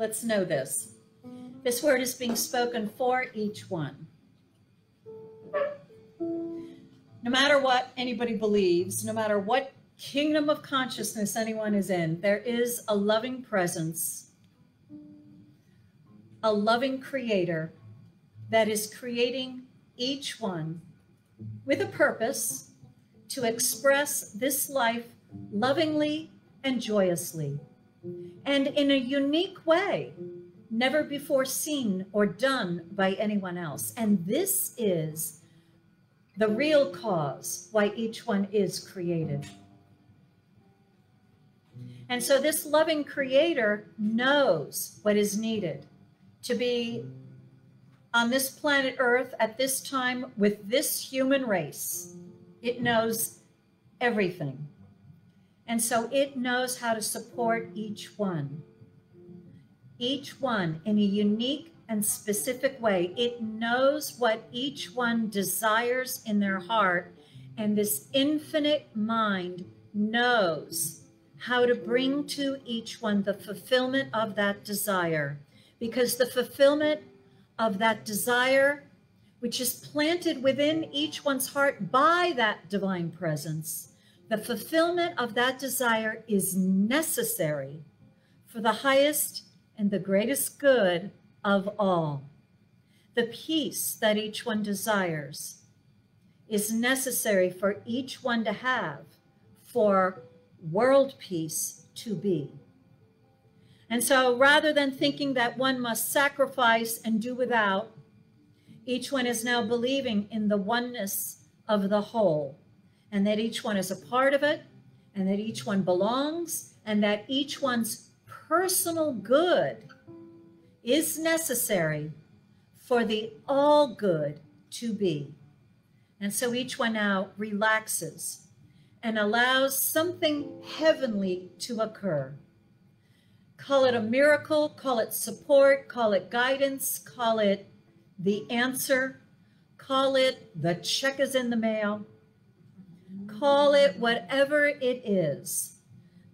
let's know this. This word is being spoken for each one. No matter what anybody believes, no matter what kingdom of consciousness anyone is in, there is a loving presence, a loving creator that is creating each one with a purpose to express this life lovingly and joyously, and in a unique way, never before seen or done by anyone else. And this is the real cause why each one is created. And so this loving creator knows what is needed to be on this planet Earth at this time with this human race. It knows everything. And so it knows how to support each one. Each one in a unique and specific way. It knows what each one desires in their heart. And this infinite mind knows how to bring to each one the fulfillment of that desire. Because the fulfillment of that desire, which is planted within each one's heart by that divine presence, the fulfillment of that desire is necessary for the highest and the greatest good of all. The peace that each one desires is necessary for each one to have for world peace to be. And so rather than thinking that one must sacrifice and do without, each one is now believing in the oneness of the whole and that each one is a part of it and that each one belongs and that each one's personal good is necessary for the all good to be. And so each one now relaxes and allows something heavenly to occur. Call it a miracle, call it support, call it guidance, call it the answer, call it the check is in the mail, call it whatever it is.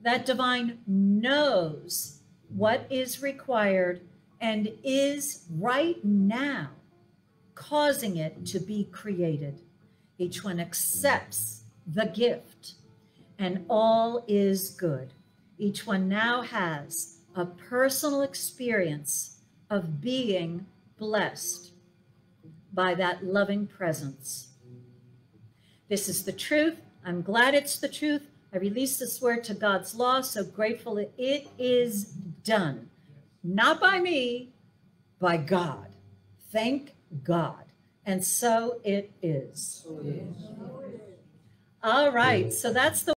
That divine knows what is required and is right now causing it to be created. Each one accepts the gift and all is good. Each one now has a personal experience of being blessed by that loving presence. This is the truth. I'm glad it's the truth. I release this word to God's law, so grateful it is done. Not by me, by God. Thank God. And so it is. All right, so that's the